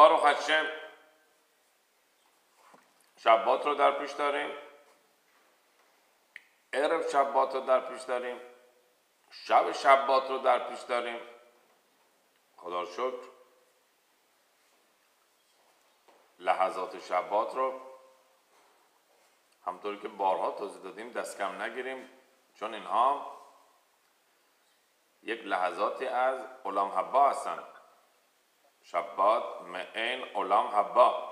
بارو هشم شبات رو در پیش داریم. عرب شبات رو در پیش داریم. شب شبات رو در پیش داریم. خدا شکر. لحظات شبات رو همطوری که بارها توضیح دادیم دست کم نگیریم. چون اینها یک لحظاتی از علام حبا هستند شبات معین علام حبا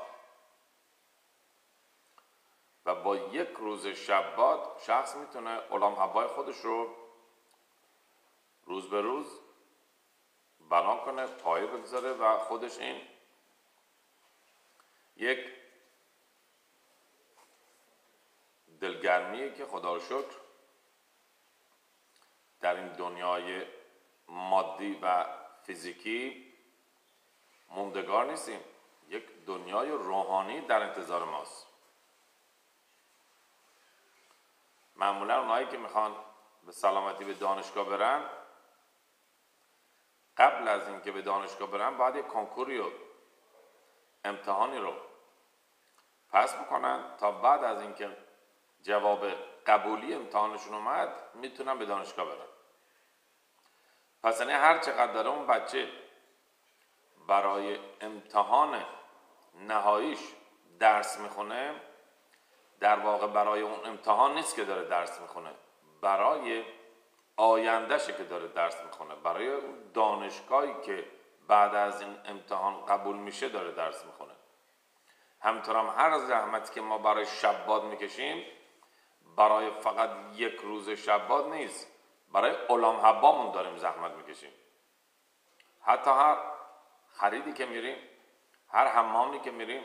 و با یک روز شبات شخص می‌تونه علام حبای خودش رو روز به روز بنا کنه پایه بگذاره و خودش این یک دلگرمیه که خدا رو شکر در این دنیای مادی و فیزیکی موندگار نیستیم. یک دنیای روحانی در انتظار ماست. معمولا اونایی که می‌خوان به سلامتی به دانشگاه برن قبل از اینکه به دانشگاه برن باید یک کنکوری و امتحانی رو پس بکنن تا بعد از اینکه جواب قبولی امتحانشون اومد می‌تونن به دانشگاه برن. پس یعنی هر چقدر داره اون بچه برای امتحان نهاییش درس می‌خونه در واقع برای اون امتحان نیست که داره درس می‌خونه برای آیندهشه که داره درس می‌خونه برای دانشگاهی که بعد از این امتحان قبول میشه داره درس می‌خونه. همینطور هم هر زحمتی که ما برای شباد می‌کشیم برای فقط یک روز شباد نیست برای علام حبامون داریم زحمت می‌کشیم. حتی هر خریدی که میریم هر حمامی که میریم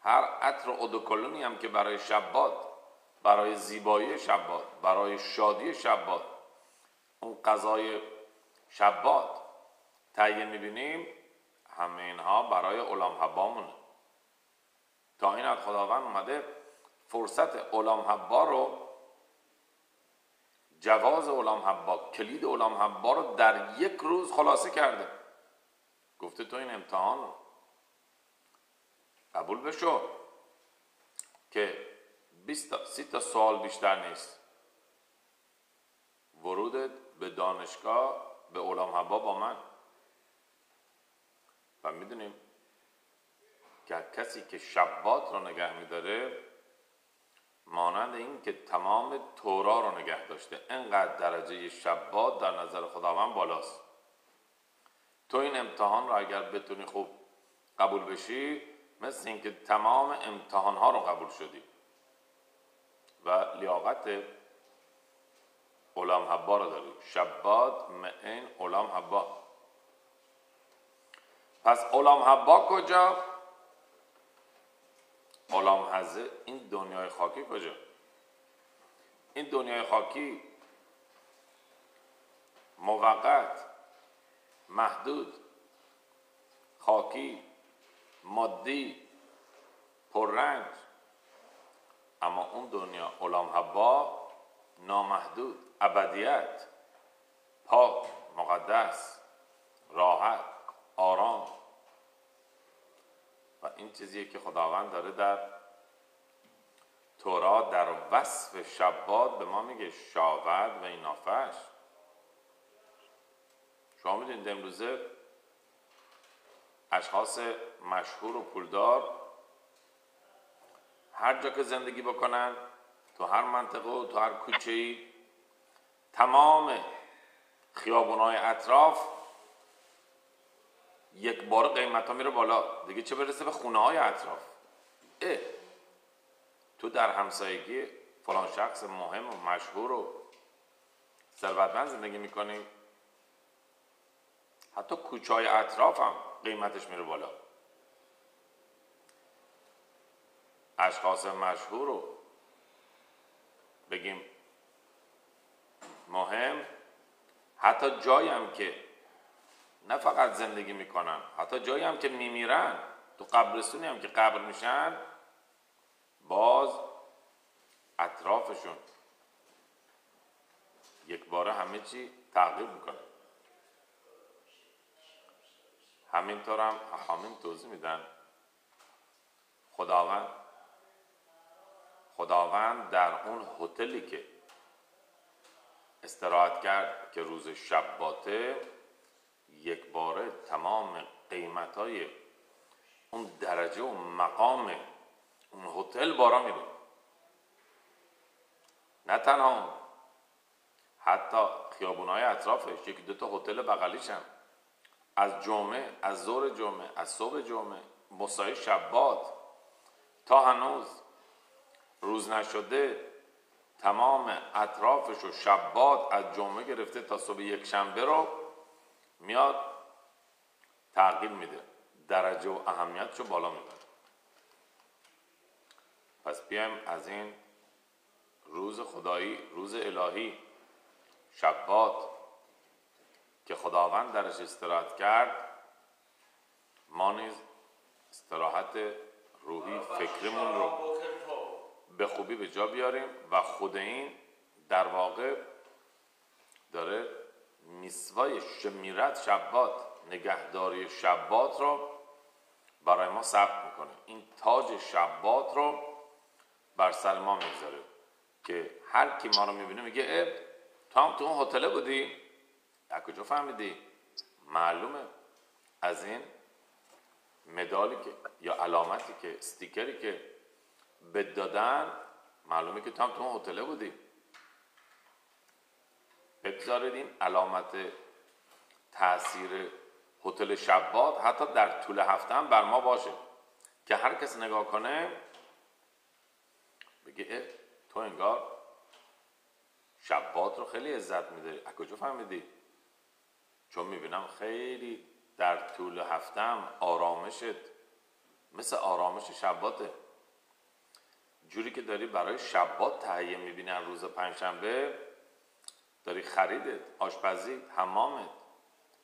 هر عطر ادوکلونی هم که برای شباد برای زیبایی شباد برای شادی شباد اون غذای شباد تهیه می‌بینیم همه اینها برای علام حبامونه. تا این خداوند اومده فرصت علام حبا رو جواز علام حبا کلید علام حبا رو در یک روز خلاصه کرده. گفته تو این امتحان قبول بشو که 20 تا 30 تا سوال بیشتر نیست. ورودت به دانشگاه به علام حبا با من. و می‌دونیم که کسی که شبات رو نگه میداره مانند این که تمام تورا رو نگه داشته. انقدر درجه شبات در نظر خداوند بالاست. تو این امتحان رو اگر بتونی خوب قبول بشی مثل اینکه تمام امتحان ها رو قبول شدی. و لیاقت علام حبا رو داری. شبات معین علام حبا. پس علام حبا کجا؟ علام حزه این دنیای خاکی کجا؟ این دنیای خاکی موقت محدود خاکی مادی پررنج. اما اون دنیا علام حبا نامحدود ابدیت. پاک مقدس راحت آرام. و این چیزیه که خداوند داره در تورا در وصف شباد به ما میگه شاود و اینافش. شما می‌دونید امروزه اشخاص مشهور و پولدار هر جا که زندگی بکنن تو هر منطقه و تو هر کوچه ای تمام خیابونای اطراف یک بار قیمت ها میره بالا. دیگه چه برسه به خونه های اطراف؟ اه. تو در همسایگی فلان شخص مهم و مشهور و ثروتمند زندگی می‌کنی. حتی کوچه های اطراف هم قیمتش میره بالا. اشخاص مشهور رو بگیم مهم. حتی جایی هم که نه فقط زندگی می‌کنن حتی جایی هم که میمیرن تو قبرستونی هم که قبر میشن باز اطرافشون یک باره همه چی تغییر می‌کنه. همینطور هم حامین توضیح میدن. خداوند خداوند در اون هتلی که استراحت کرد که روز شب باته یک باره تمام قیمت های اون درجه و مقام اون هتل بارا میره نه تنها حتی خیابون های اطرافش یکی دو تا هتل بغلیش هم از جمعه از ظهر جمعه از صبح جمعه مسای شبات تا هنوز روز نشده تمام اطرافش و شبات از جمعه گرفته تا صبح یک شنبه رو میاد تغییر میده. درجه و اهمیتش رو بالا می‌بره. پس بیایم از این روز خدایی روز الهی شبات که خداوند درش استراحت کرد ما نیز استراحت روحی فکرمون رو به خوبی به جا بیاریم و خود این در واقع داره میسوای شمیرت شبات نگهداری شبات رو برای ما ثبت می‌کنه. این تاج شبات رو بر سر ما می‌ذاره که هر کی ما رو می‌بینه میگه اب تو هم تو اون هتل بودی؟ از کجا فهمیدی؟ معلومه. از این مدالی که یا علامتی که استیکری که بدادن معلومه که تو هم تو اون هتل بودی. بگذارید این علامت تاثیر هتل شبات حتی در طول هفته هم بر ما باشه. که هر کس نگاه کنه بگه تو انگار شبات رو خیلی عزت میده از کجا فهمیدی؟ چون می‌بینم خیلی در طول هفتم آرامشت مثل آرامش شباته. جوری که داری برای شبات تهیه می‌بینی روز پنجشنبه داری خریدت آشپزی حمامت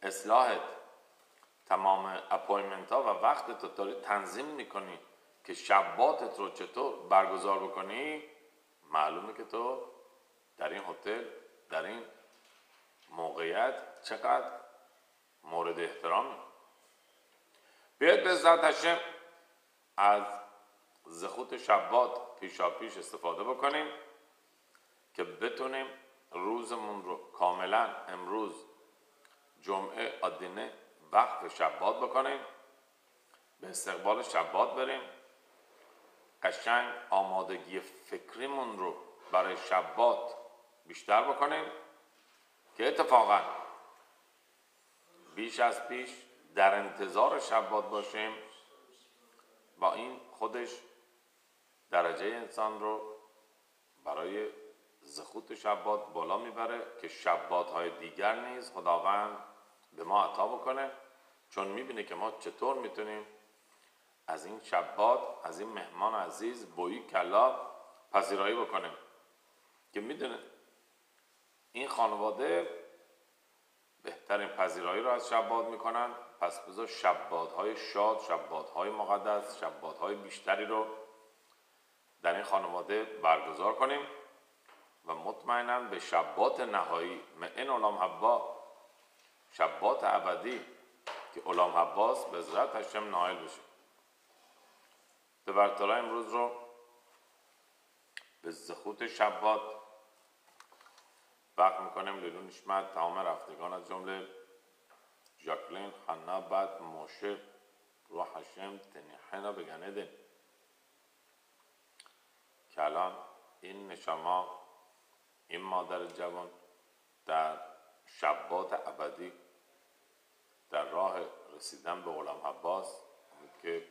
اصلاحت تمام اپویمنت ها و وقتت رو داری تنظیم می‌کنی که شباتت رو چطور برگزار بکنی. معلومه که تو در این هتل در این موقعیت چقدر مورد احترامی بیاید به ذات از زخوت شبات پیشا پیش استفاده بکنیم که بتونیم روزمون رو کاملا امروز جمعه آدینه وقت شبات بکنیم به استقبال شبات بریم. قشنگ آمادگی فکریمون رو برای شبات بیشتر بکنیم که اتفاقا بیش از پیش در انتظار شبات باشیم. با این خودش درجه انسان رو برای زخوت شبات بالا می‌بره که شبات های دیگر نیز خداوند به ما عطا بکنه چون می‌بینه که ما چطور می‌تونیم از این شبات از این مهمان عزیز بویی کلا پذیرایی بکنیم. که می‌دونه این خانواده بهترین پذیرایی رو از شبات می‌کنن. پس بذار شبات های شاد شبات های مقدس شبات های بیشتری رو در این خانواده برگزار کنیم و مطمئنا به شبات نهایی معین علام حبا شبات ابدی که علام حباس به ذات هشم نایل بشه. به امروز رو به زخوت شبات وقت می‌کنیم لیلون نشمت تمام رفتگان از جمله ژاکلین خنا بد موشه رو هشم تنیحنا بگنه که الان این نشما این مادر جوان در شبات ابدی در راه رسیدن به غلام حباس که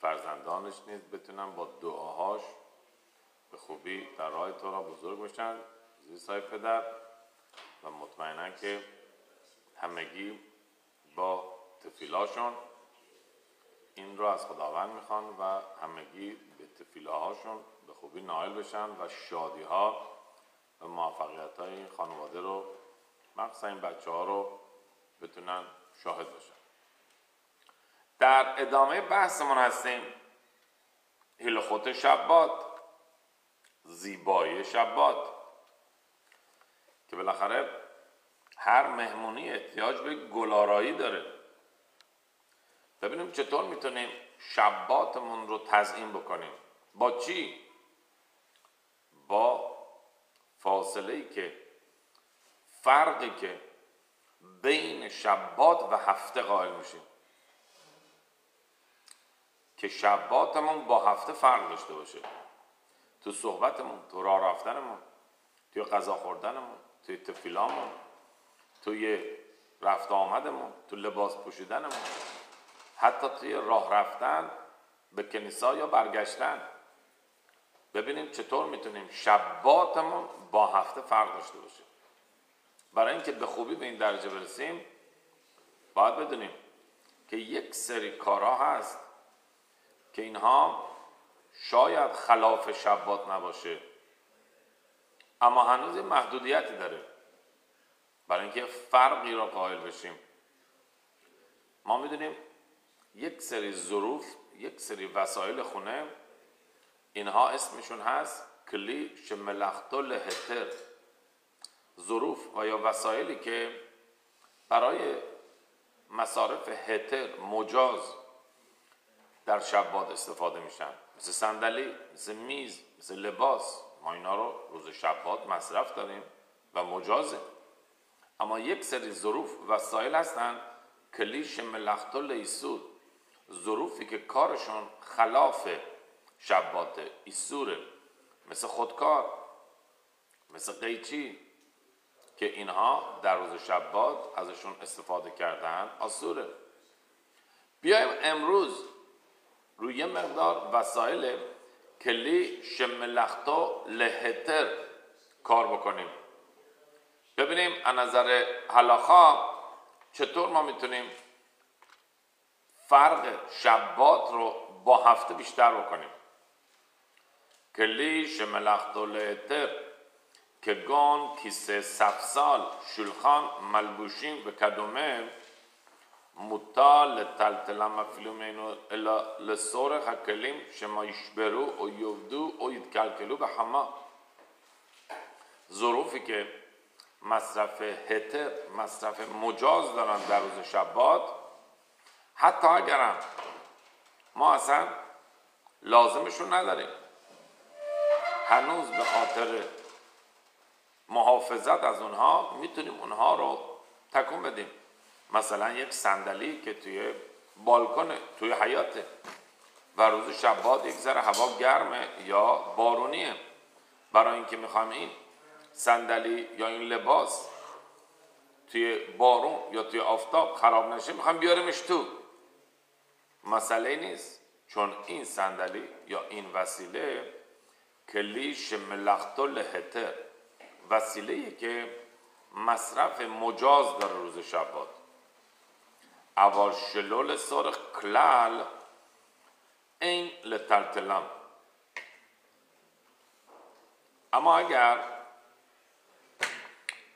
فرزندانش نیز بتونن با دعاهاش به خوبی در راه تو را بزرگ باشن. زیر سای پدر و مطمئنا که همگی با تفیلاشون این رو از خداوند می‌خوان و همگی به تفیلاهاشون به خوبی نایل بشن و شادی ها و موفقیت های این خانواده رو مخصوصا این بچه ها رو بتونن شاهد باشن. در ادامه بحثمون هستیم. هیلخوت شبات زیبایی شبات بالاخره هر مهمونی احتیاج به گلارایی داره. ببینیم چطور می‌تونیم شباتمون رو تزیین بکنیم. با چی؟ با فاصله ای که فرقی که بین شبات و هفته قائل میشیم. که شباتمون با هفته فرق داشته باشه. تو صحبتمون تو راه رفتنمون توی غذا خوردنمون توی تفیلامون توی رفت آمدمون تو لباس پوشیدنمون حتی توی راه رفتن به کنیسا یا برگشتن. ببینیم چطور می‌تونیم شباتمون با هفته فرق داشته باشه. برای اینکه به خوبی به این درجه برسیم باید بدونیم که یک سری کارها هست که اینها شاید خلاف شبات نباشه. اما هنوز محدودیتی داره. برای اینکه فرقی را قائل بشیم. ما می‌دونیم یک سری ظروف یک سری وسایل خونه اینها اسمشون هست کلی شملختو لهتر ظروف و یا وسایلی که برای مصارف هتر مجاز در شبات استفاده میشن. مثل صندلی مثل میز مثل لباس. ما اینا رو روز شبات مصرف داریم و مجازه. اما یک سری ظروف وسایل هستن. کلیش ملختو لیسود ظروفی که کارشون خلاف شبات ایسوره. مثل خودکار مثل قیچی که اینها در روز شبات ازشون استفاده کردن آسوره. بیایم امروز روی مقدار وسایل کلی شملختو لهتر کار بکنیم. ببینیم از نظر حلاخا چطور ما می‌تونیم فرق شبات رو با هفته بیشتر بکنیم. کلی شملختو لهتر که گان کیسه سفسال شلخان ملبوشین به کدومه متا لطلطلا مفلومینو الا لسور خکلیم شما یشبرو و یودو و یدکلکلو به همه ظروفی که مصرف هتر مصرف مجاز دارن در روز شبات حتی اگرم ما اصلا لازمشون نداریم هنوز به خاطر محافظت از اونها می‌تونیم اونها رو تکون بدیم مثلا یک صندلی که توی بالکن توی حیاته و روز شبات یک ذره هوا گرمه یا بارونیه. برای اینکه می‌خوایم این صندلی یا این لباس توی بارون یا توی آفتاب خراب نشه می‌خوایم بیاریمش تو. مسئله نیست. چون این صندلی یا این وسیله کلیش ملختو لهتر وسیله که مصرف مجاز داره روز شبات אבל שלא לצורך כלל این لطلطلم اما اگر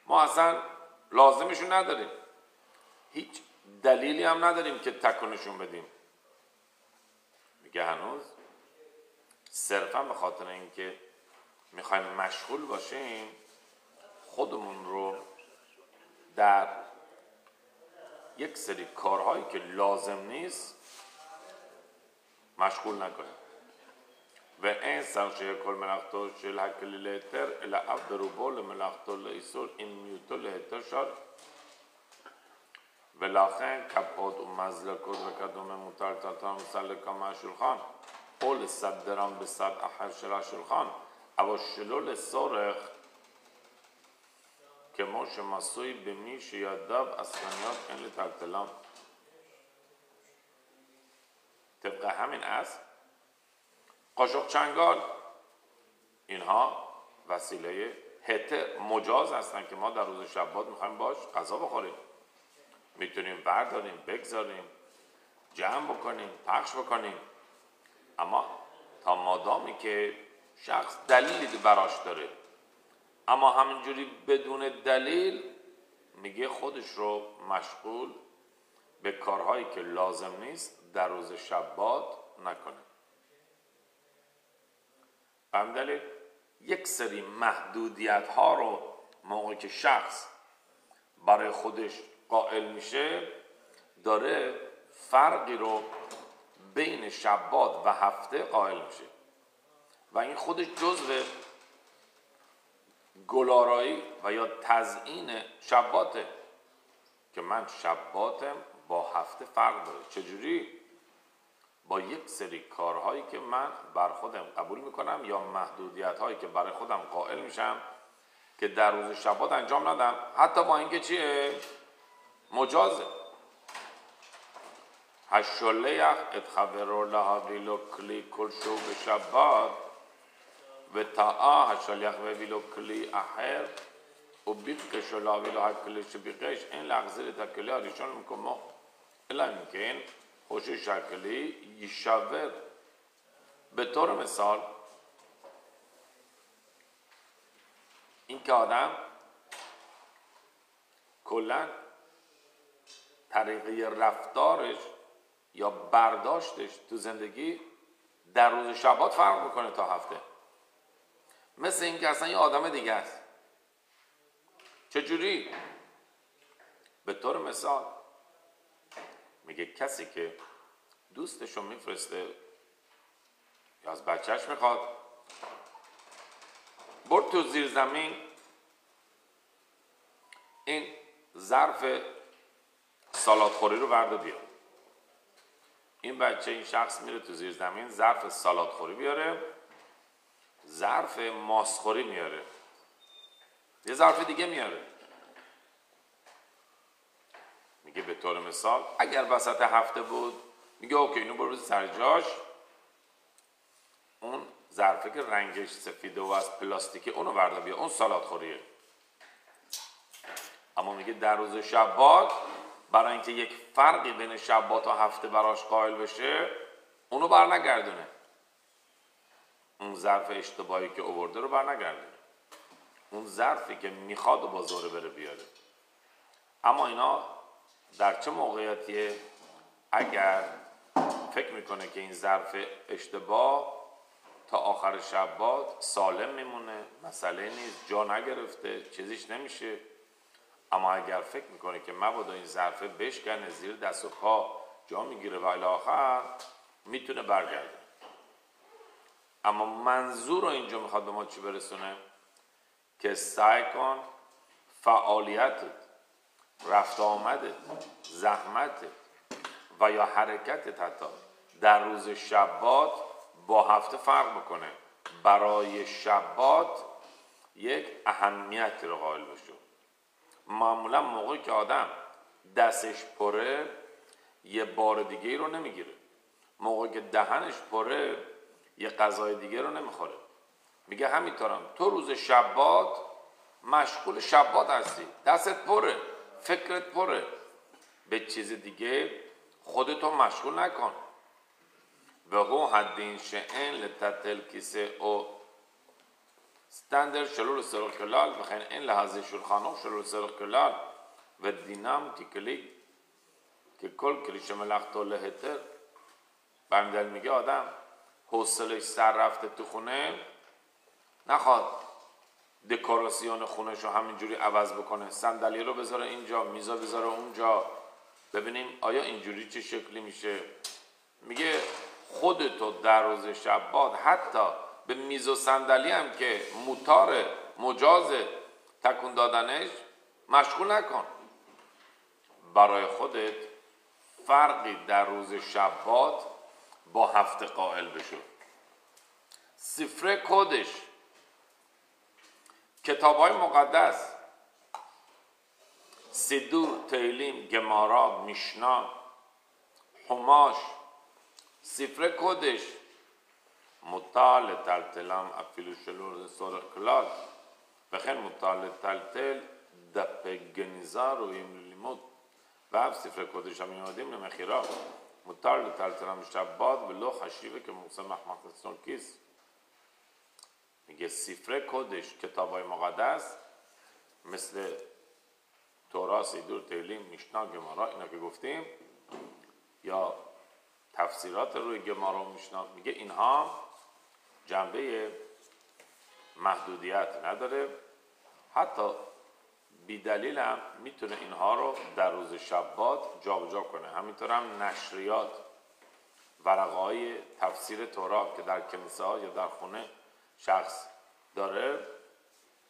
ما اصلا لازمشون نداریم هیچ دلیلی هم نداریم که تکونشون بدیم میگه هنوز صرفا به خاطر اینکه میخوایم مشغول باشیم خودمون رو در یک سری کارهایی که لازم نیست مشغول نکنیم. و این سرشه کل ملختو شل حکلی لیتر الى عبد روبول ملختو لیسور این میوتو لیتر شد. ولاخن کپود و مزل کد و کدوم متر تلتا مسل کما شلخان قول صد درام به صد احر شلا شلخان او شلول سرخ که ما شماسوی به میش یا دب از خانیات این تلتلام طبق همین است قاشق چنگال اینها وسیله هته مجاز هستن که ما در روز شبات می‌خوایم باش غذا بخوریم. می‌تونیم برداریم بگذاریم جمع بکنیم پخش بکنیم. اما تا مادامی که شخص دلیلی براش داره اما همینجوری بدون دلیل میگه خودش رو مشغول به کارهایی که لازم نیست در روز شبات نکنه. دلیل یک سری محدودیت ها رو موقعی که شخص برای خودش قائل میشه داره فرقی رو بین شبات و هفته قائل میشه. و این خودش جزو گلارایی و یا تزیین شباته. که من شباتم با هفته فرق داره. چجوری؟ با یک سری کارهایی که من بر خودم قبول می‌کنم یا محدودیت هایی که برای خودم قائل میشم که در روز شبات انجام ندم. حتی با اینکه چیه؟ مجازه. هشولیخ اتخبرو لها ویلو کلی کل شو به شبات. هشولیخ و ویلو کلی احر و بیق شلا ویلو کلی شو بیقش این لغزه تا کلی ها می‌کنم الا میکن خوش شکلی یشور به طور مثال که آدم کلا طریقه رفتارش یا برداشتش تو زندگی در روز شبات فرق می‌کنه تا هفته مثل اینکه اصلا یه آدم دیگه است. چجوری؟ به طور مثال میگه کسی که دوستش رو میفرسته یا از بچهش می‌خواد برد تو زیر زمین این ظرف سالات خوری رو ورده بیار. این بچه این شخص میره تو زیر زمین ظرف سالات خوری بیاره. ظرف ماسخوری میاره. یه ظرف دیگه میاره. میگه به طور مثال اگر وسط هفته بود میگه اوکی اینو برو سر جاش. اون ظرفه که رنگش سفیده و از پلاستیکه اونو بردا بیا اون سالات خوریه. اما میگه در روز شبات برای اینکه یک فرقی بین شبات و هفته براش قائل بشه اونو برنگردونه. اون ظرف اشتباهی که اوورده رو برنگردونه اون ظرفی که می‌خواد و با زوره بره بیاره. اما اینا در چه موقعیتیه؟ اگر فکر می‌کنه که این ظرف اشتباه تا آخر شبات سالم میمونه مسئله نیست جا نگرفته چیزیش نمیشه. اما اگر فکر می‌کنه که مبادا این ظرفه بشکنه زیر دست و پا جا می‌گیره و آخر می‌تونه برگرده. اما منظور رو اینجا می‌خواد به ما چی برسونه؟ که سعی کن فعالیتت رفت آمده زحمت و یا حرکت حتی در روز شبات با هفته فرق بکنه. برای شبات یک اهمیت رو قائل بشه معمولا موقعی که آدم دستش پره یه بار دیگه رو نمی‌گیره. موقعی که دهنش پره یه غذای دیگه رو نمی‌خوره. میگه همینطورم تو روز شبات مشغول شبات هستی. دستت پره. فکرت پره. به چیز دیگه خودتو مشغول نکن. و هو حدین شئن لتتل کیسه او. ستندر شلول سرکلال بخین این لحظه شلخانو شلول سرکلال و دینام تیکلی که کل کلیش ملختو لهتر برمیدل میگه آدم حوصلش سر رفته تو خونه. نخواد دکوراسیون خونش رو همینجوری عوض بکنه. صندلی رو بذاره اینجا میزا بذاره اونجا. ببینیم آیا اینجوری چه شکلی میشه. میگه خودتو در روز شبات حتی به میز و صندلی هم که موتار مجاز تکون دادنش مشغول نکن. برای خودت فرقی در روز شبات با هفته قائل بشو. سفره کدش؟ کتاب های مقدس. سیدور تیلیم گمارا میشنا حماش. سفره کدش؟ مطال تلتلم افیلو شلور سور کلال بخیر مطال تلتل دپ گنیزار و لیموت. و اف سفره کدش هم ایمادیم نمخیرا مطال تلتلم شباد و لو خشیبه که موسى محمد کیست میگه سفره کدش کتاب های مقدس مثل تورا سیدور تیلیم میشنا گمارا اینا که گفتیم یا تفسیرات روی گمارا میشنا میگه اینها جنبه محدودیت نداره حتی بیدلیل هم می‌تونه اینها رو در روز شبات جابجا کنه. همینطور هم نشریات ورقه تفسیر تورات که در کنیسه ها یا در خونه شخص داره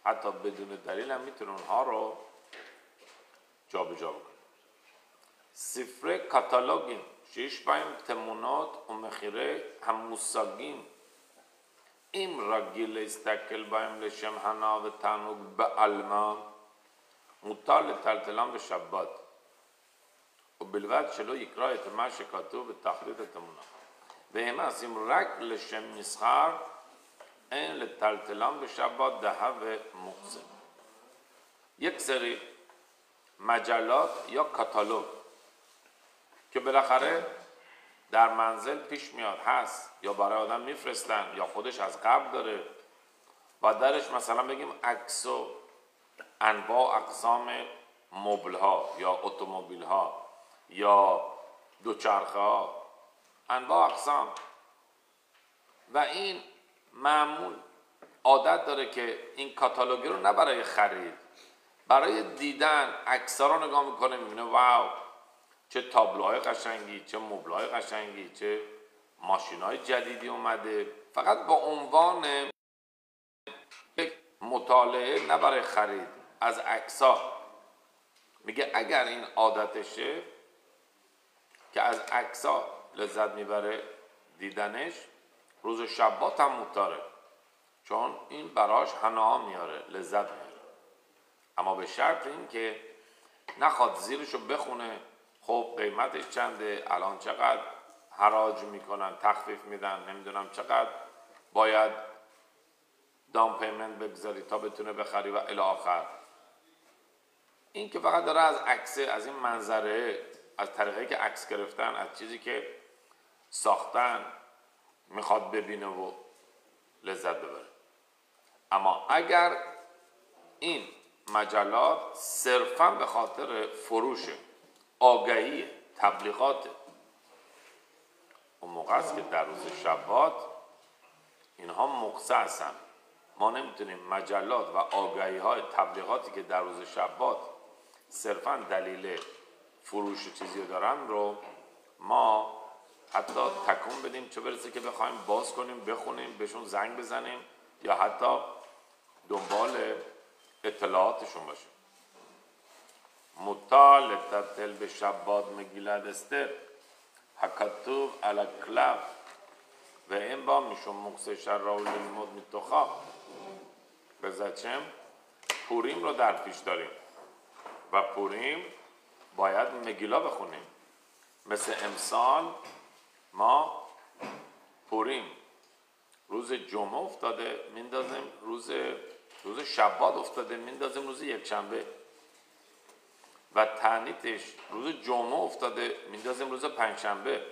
حتی بدون دلیل هم می‌تونه اونها رو جابجا بکنه. سفر کاتالوگین شیش بایم تمونات و مخیره هم موساگین ایم رگیل استکل بایم لشم هنا و تانوگ به علما مطال تلتلان به شبات و بلوت شلو یکرای تماش کاتو به تخلیط تمونا به همه اسیم رگ لشم مسخر این لتلتلان به شبات ده و سری مجلات یا کاتالوگ که بالاخره در منزل پیش میاد هست یا برای آدم میفرستن یا خودش از قبل داره و درش مثلا بگیم عکس و انواع اقسام مبل ها یا اتومبیل ها یا دوچرخه ها انواع اقسام. و این معمول عادت داره که این کاتالوگی رو نه برای خرید برای دیدن عکس‌ها رو نگاه می‌کنه می‌بینه واو چه تابلوهای قشنگی چه مبلای قشنگی چه ماشین های جدیدی اومده. فقط با عنوان مطالعه نه برای خرید. از عکسا میگه اگر این عادتشه که از عکسا لذت می‌بره دیدنش روز شبات هم مطاره چون این براش هنها میاره لذت میاره. اما به شرط این که نخواد زیرشو بخونه خب قیمتش چنده الان چقدر حراج می‌کنن تخفیف میدن نمی‌دونم چقدر. باید دام پیمنت بگذاری تا بتونه بخری و الی آخر. این که فقط داره از عکس از این منظره از طریقه که عکس گرفتن از چیزی که ساختن می‌خواد ببینه و لذت ببره. اما اگر این مجلات صرفا به خاطر فروشه آگهی تبلیغات اون موقع است که در روز شبات اینها مقصه هستن. ما نمی‌تونیم مجلات و آگهی های تبلیغاتی که در روز شبات صرفا دلیل فروش چیزی دارن رو ما حتی تکون بدیم چه برسه که بخوایم باز کنیم بخونیم بهشون زنگ بزنیم یا حتی دنبال اطلاعاتشون باشیم. مطال تتل به شباد مگیلد استر. حکتوب علا کلب و این با میشون مقصه شر راول المود میتوخا بزچم پوریم رو در پیش داریم. و پوریم باید مگیلا بخونیم. مثل امسال ما پوریم. روز جمعه افتاده میندازیم. روز روز شباد افتاده میندازیم روز یک شنبه و تعنیتش روز جمعه افتاده میندازیم روز پنجشنبه.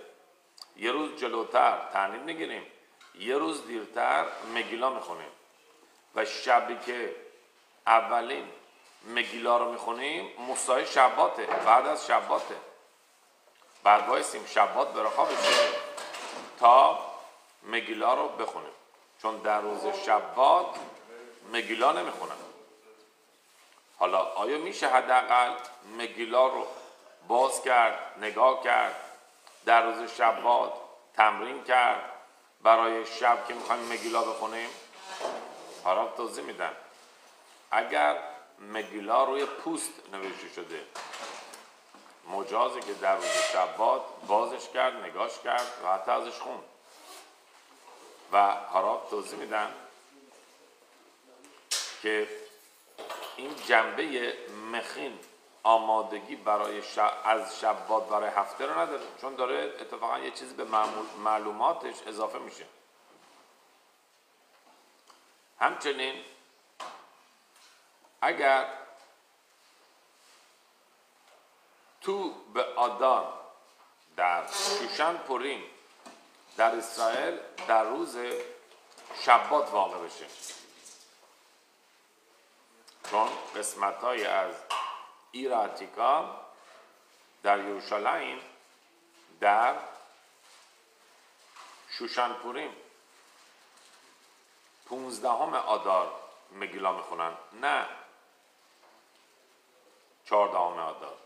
یه روز جلوتر تعنیت می‌گیریم یه روز دیرتر مگیلا می‌خونیم. و شبی که اولین مگیلا رو می‌خونیم مسای شباته بعد از شباته. بعد بایستیم شبات برخوا بشه تا مگیلا رو بخونیم. چون در روز شبات مگیلا نمی‌خونم حالا آیا میشه حداقل مگیلا رو باز کرد نگاه کرد در روز شبات تمرین کرد برای شب که می‌خوایم مگیلا بخونیم؟ حالا توضیح میدن اگر مگیلا روی پوست نوشته شده. مجازه که در روز شبات بازش کرد نگاش کرد و حتی ازش خون و حالا توضیح میدن که این جنبه مخین آمادگی برای از شبات برای هفته رو نداره چون داره اتفاقا یه چیزی به معلوماتش اضافه میشه. همچنین اگر تو به آدان در شوشن پوریم در اسرائیل در روز شبات واقع بشه. چون قسمت های از ایراتیکا در یروشلایم در شوشنپوریم پونزدهم آدار مگیلا می‌خونن. نه. چهاردهم آدار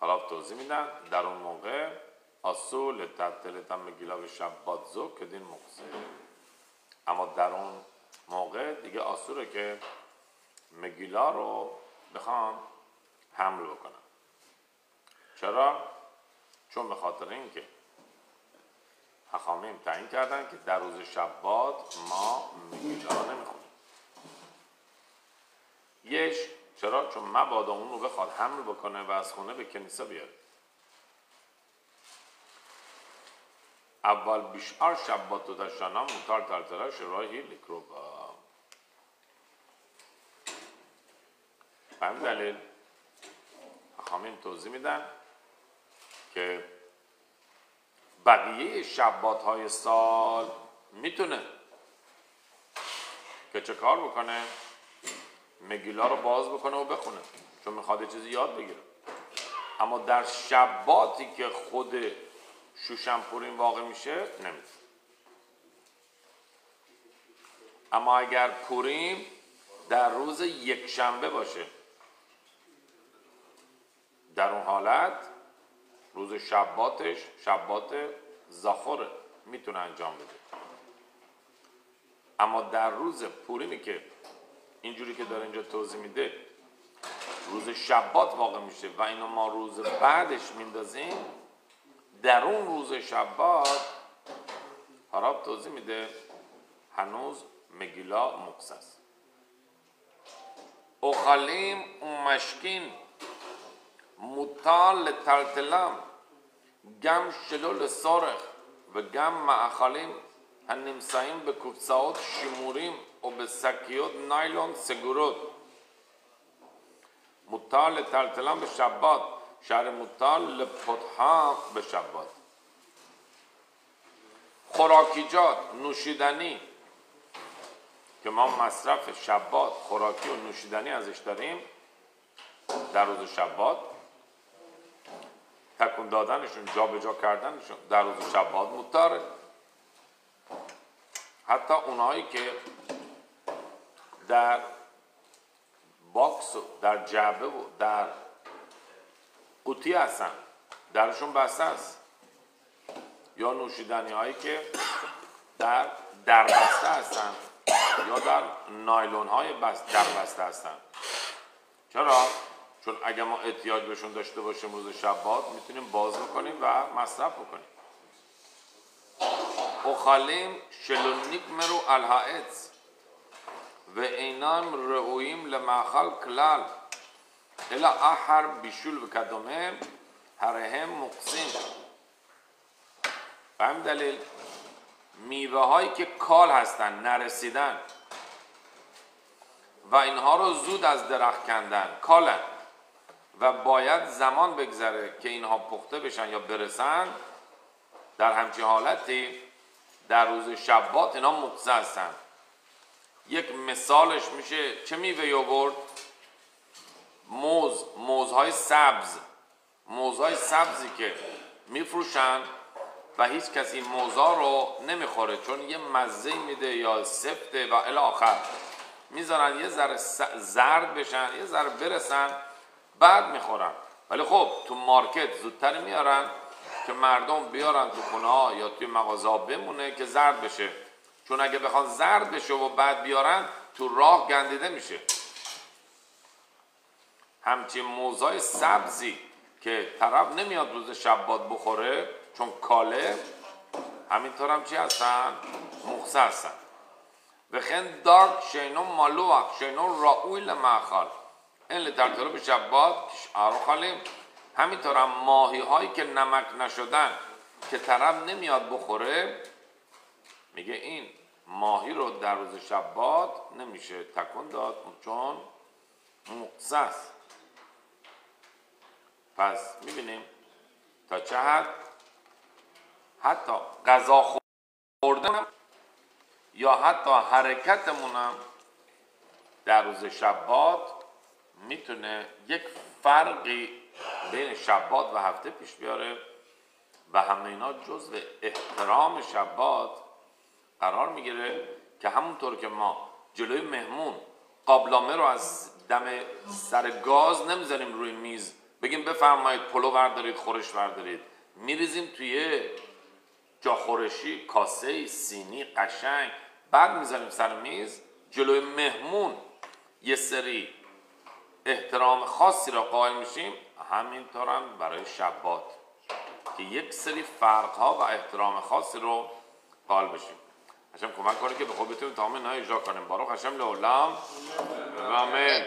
حالا توضیح میدن در اون موقع اصول تبتل تم گیلا شبات زو که دین اما در اون موقع دیگه آسوره که مگیلا رو بخوان حمل بکنن چرا؟ چون به خاطر اینکه حخامیم تعیین کردن که در روز شبات ما مگیلا رو نمی‌خونیم. یش چرا؟ چون مبادا اون رو بخواد حمل بکنه و از خونه به کنیسه بیاره. اول بیشار شبات و دشتانا مطار ترتره شراحی لکروبا به همین دلیل حخامیم توضیح میدن که بقیه شبات های سال می‌تونه که چه کار بکنه؟ مگیلا رو باز بکنه و بخونه چون می‌خواد چیزی یاد بگیره. اما در شباتی که خود شوشن پورین واقع میشه نمی‌تونه. اما اگر پوریم در روز یک شنبه باشه در اون حالت روز شباتش شبات زاخوره می‌تونه انجام بده. اما در روز پوریمی که اینجوری که داره اینجا توضیح میده روز شبات واقع میشه و اینو ما روز بعدش میندازیم. در اون روز شبات حراب توضیح میده هنوز مگیلا مقصص. اخالیم مشکین مطال تلتلم گم شلول سارخ و گم معخالیم هنمساییم به سگورود مطال تلتلم به شبات شهر مطال پتها به شبات خوراکیجات نوشیدنی که ما مصرف شبات خوراکی و نوشیدنی ازش داریم در روز شبات تکون دادنشون جا به جا کردنشون در روز شبات مطاره حتی اونایی که در باکس در جعبه و در قوطی هستن. درشون بسته است. یا نوشیدنی هایی که در دربسته هستن یا در نایلون های بست در بسته هستن. چرا؟ چون اگر ما احتیاج بهشون داشته باشیم روز شبات می‌تونیم باز بکنیم و مصرف بکنیم. اخالیم شلونیک مرو الهائت و رؤویم لماخال کلال الا احر بیشول و کدومه هرهم مقسیم به همین دلیل میوه هایی که کال هستن نرسیدن و اینها رو زود از درخت کندن کالن و باید زمان بگذره که اینها پخته بشن یا برسن در همچین حالتی در روز شبات اینا مقصه هستن یک مثالش میشه. چه میوه یوگورت موز موزهای سبز. موزهای سبزی که میفروشن و هیچ کسی موزا رو نمی‌خوره چون یه مزه میده یا سفته و الی می‌ذارن یه ذره زرد بشن یه ذره برسن بعد می‌خورن. ولی خب تو مارکت زودتر میارن که مردم بیارن تو خونه ها یا توی مغازه بمونه که زرد بشه. چون اگه بخوان زرد بشه و بعد بیارن تو راه گندیده میشه. همچین موزای سبزی که طرف نمیاد روز شبات بخوره چون کاله همینطور هم چی هستن؟ مخصه هستن. دارک شینو مالوک شینو لمعخال این لترتلو به شبات آرو خالیم. همینطور هم ماهی هایی که نمک نشدن که طرف نمیاد بخوره میگه این ماهی رو در روز شبات نمیشه تکون داد چون است. پس می‌بینیم تا چه حد؟ حتی غذا خوردن یا حتی حرکتمون هم در روز شبات می‌تونه یک فرقی بین شبات و هفته پیش بیاره و همه اینا جزء احترام شبات قرار می‌گیره که همونطور که ما جلوی مهمون قابلامه رو از دم سر گاز نمی‌ذاریم روی میز بگیم بفرمایید پلو بردارید خورش بردارید. میریزیم توی جا خورشی کاسه سینی قشنگ. بعد می‌ذاریم سر میز. جلوی مهمون یه سری احترام خاصی را قائل میشیم. همینطور هم برای شبات. که یک سری فرق ها و احترام خاصی رو قائل بشیم. هشم کمک کنه که به خود بتونیم تمام اینا اجرا کنیم بارو هشم لولام آمین